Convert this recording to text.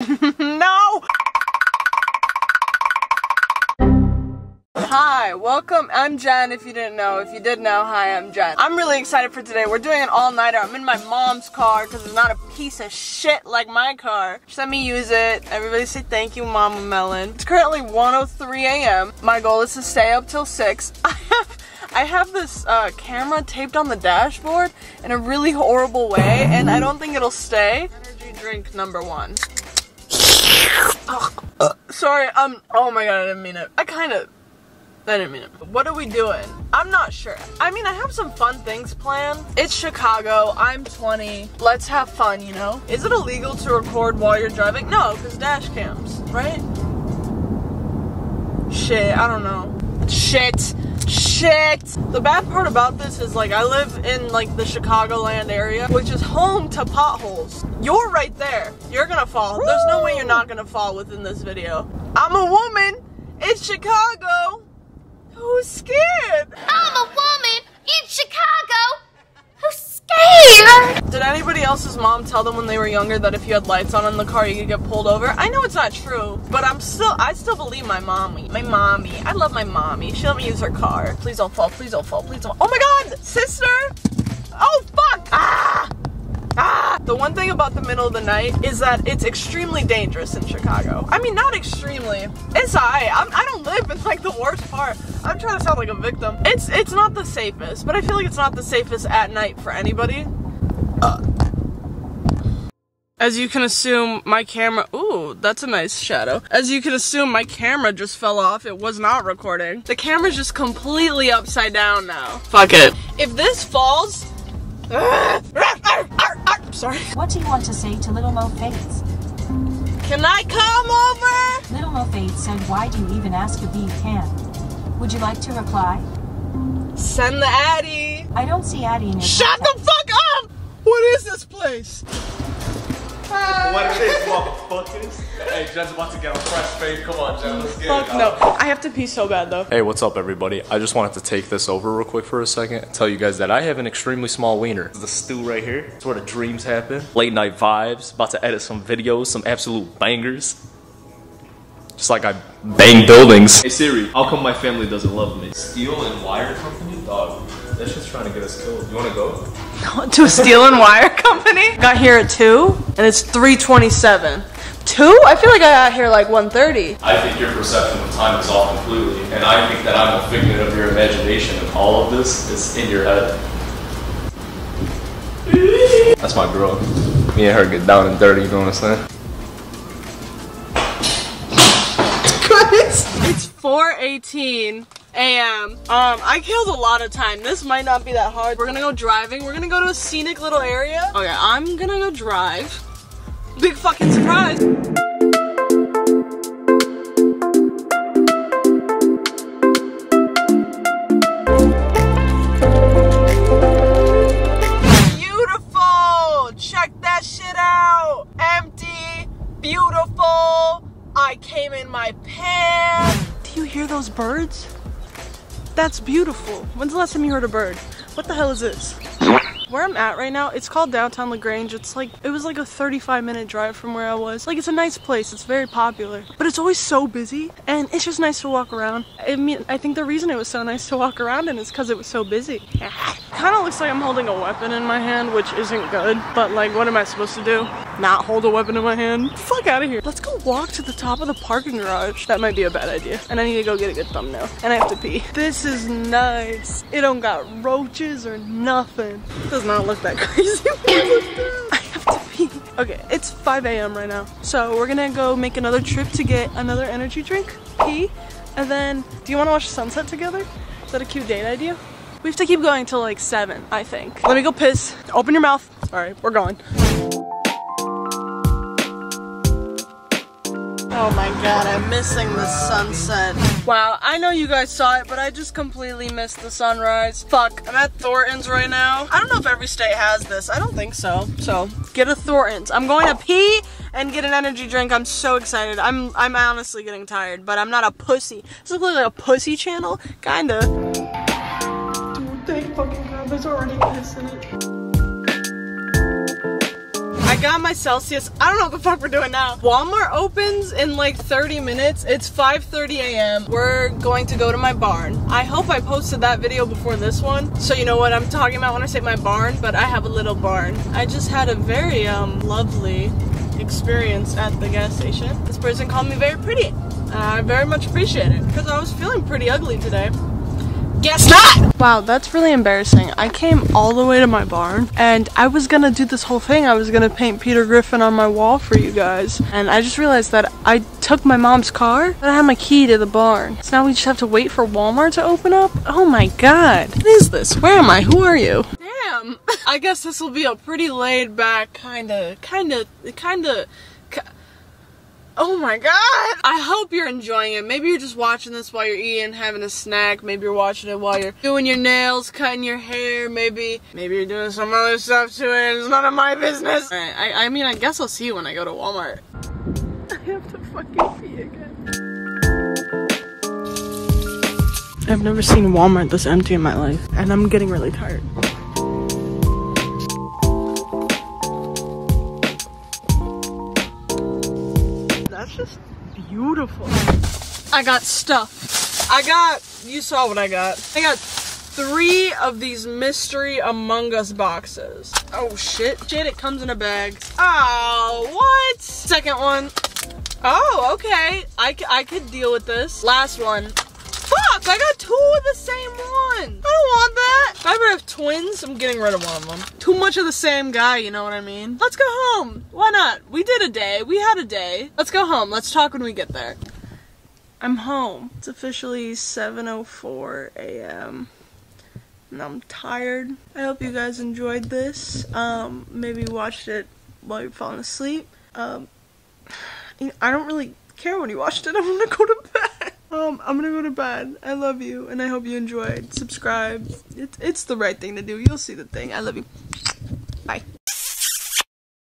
no! Hi, welcome. I'm Jenn, if you didn't know. If you did know, hi, I'm Jenn. I'm really excited for today. We're doing an all-nighter. I'm in my mom's car because it's not a piece of shit like my car. Just let me use it. Everybody say thank you, Mama Melon. It's currently 1.03 a.m. My goal is to stay up till 6. I have... I have this uh, camera taped on the dashboard in a really horrible way, and I don't think it'll stay. Energy drink number one. Uh, sorry, um, oh my god, I didn't mean it. I kind of I didn't mean it. What are we doing? I'm not sure. I mean, I have some fun things planned. It's Chicago. I'm 20. Let's have fun, you know? Is it illegal to record while you're driving? No, because dash cams, right? Shit, I don't know. Shit. Shit. The bad part about this is like I live in like the Chicagoland area, which is home to potholes. You're right there. You're gonna fall. There's no way you're not gonna fall within this video. I'm a woman. It's Chicago. Who's scared? I'm a woman else's mom tell them when they were younger that if you had lights on in the car, you could get pulled over? I know it's not true, but I'm still, I still believe my mommy. My mommy. I love my mommy. She let me use her car. Please don't fall. Please don't fall. Please don't. Oh my God, sister. Oh fuck. Ah. Ah! The one thing about the middle of the night is that it's extremely dangerous in Chicago. I mean, not extremely. It's I. I'm, I don't live in like the worst part. I'm trying to sound like a victim. It's it's not the safest, but I feel like it's not the safest at night for anybody. Uh. As you can assume, my camera, ooh, that's a nice shadow. As you can assume, my camera just fell off. It was not recording. The camera's just completely upside down now. Fuck it. If this falls, Sorry. What do you want to say to Little Mo Fates? Can I come over? Little Mo Fates said, why do you even ask if you can? Would you like to reply? Send the Addy. I don't see Addy in your Shut the fuck up! What is this place? What it is, motherfuckers? Hey, Jenn's about to get a fresh fade. Come on, Jenn, let's get Fuck it. no. I have to pee so bad though. Hey, what's up, everybody? I just wanted to take this over real quick for a second and tell you guys that I have an extremely small wiener. The stew right here. It's where the dreams happen. Late night vibes. About to edit some videos, some absolute bangers. Just like I bang buildings. Hey Siri, how come my family doesn't love me? Steel and Wire Company? Dog, that shit's trying to get us killed. You wanna go? to a steel and wire company. Got here at 2 and it's 327. 2? I feel like I got here like 1.30. I think your perception of time is off completely, and I think that I'm a figment of your imagination, and all of this is in your head. That's my girl. Me and her get down and dirty, you know what I'm saying? Guys, it's 4.18 a.m. Um, I killed a lot of time. This might not be that hard. We're gonna go driving. We're gonna go to a scenic little area. Okay, I'm gonna go drive. Big fucking surprise. That's beautiful. When's the last time you heard a bird? What the hell is this? Where I'm at right now, it's called downtown La Grange. It's like, it was like a 35 minute drive from where I was. Like, it's a nice place. It's very popular. But it's always so busy, and it's just nice to walk around. I mean, I think the reason it was so nice to walk around in is because it was so busy. kind of looks like I'm holding a weapon in my hand, which isn't good. But like, what am I supposed to do? Not hold a weapon in my hand? Fuck out of here. Let's go walk to the top of the parking garage. That might be a bad idea. And I need to go get a good thumbnail. And I have to pee. This is nice. It don't got roaches or nothing. Does not look that crazy. I have to pee. Okay, it's 5 a.m. right now. So we're gonna go make another trip to get another energy drink, pee, and then, do you wanna watch sunset together? Is that a cute date idea? We have to keep going till like 7, I think. Let me go piss. Open your mouth. All right, we're going. Oh my god, I'm missing the sunset. Wow, I know you guys saw it, but I just completely missed the sunrise. Fuck, I'm at Thornton's right now. I don't know if every state has this. I don't think so. So, get a Thornton's. I'm going to pee and get an energy drink. I'm so excited. I'm I'm honestly getting tired, but I'm not a pussy. This looks like a pussy channel? Kinda. Dude, thank fucking god, there's already piss in it. Got my Celsius. I don't know what the fuck we're doing now. Walmart opens in like 30 minutes. It's 5.30 a.m. We're going to go to my barn. I hope I posted that video before this one. So you know what I'm talking about when I say my barn, but I have a little barn. I just had a very um lovely experience at the gas station. This person called me very pretty. I very much appreciate it because I was feeling pretty ugly today. Guess not! Wow, that's really embarrassing. I came all the way to my barn and I was gonna do this whole thing. I was gonna paint Peter Griffin on my wall for you guys. And I just realized that I took my mom's car, but I have my key to the barn. So now we just have to wait for Walmart to open up? Oh my god. What is this? Where am I? Who are you? Damn. I guess this will be a pretty laid back, kinda, kinda, kinda. Ki- Oh my god! I hope you're enjoying it. Maybe you're just watching this while you're eating, having a snack. Maybe you're watching it while you're doing your nails, cutting your hair. Maybe, maybe you're doing some other stuff to it. It's none of my business. Alright, I, I mean, I guess I'll see you when I go to Walmart. I have to fucking pee again. I've never seen Walmart this empty in my life, and I'm getting really tired. Beautiful. I got stuff. I got, you saw what I got. I got three of these Mystery Among Us boxes. Oh shit. Shit, it comes in a bag. Oh, what? Second one. Oh, okay. I, I could deal with this. Last one. I got two of the same one. I don't want that. If I ever have twins, I'm getting rid of one of them. Too much of the same guy, you know what I mean? Let's go home. Why not? We did a day. We had a day. Let's go home. Let's talk when we get there. I'm home. It's officially 7:04 a.m. And I'm tired. I hope you guys enjoyed this. Um, maybe watched it while you're falling asleep. Um, I don't really care when you watched it. I'm gonna go to bed. Um, I'm gonna go to bed. I love you, and I hope you enjoyed. Subscribe. It's it's the right thing to do. You'll see the thing. I love you. Bye.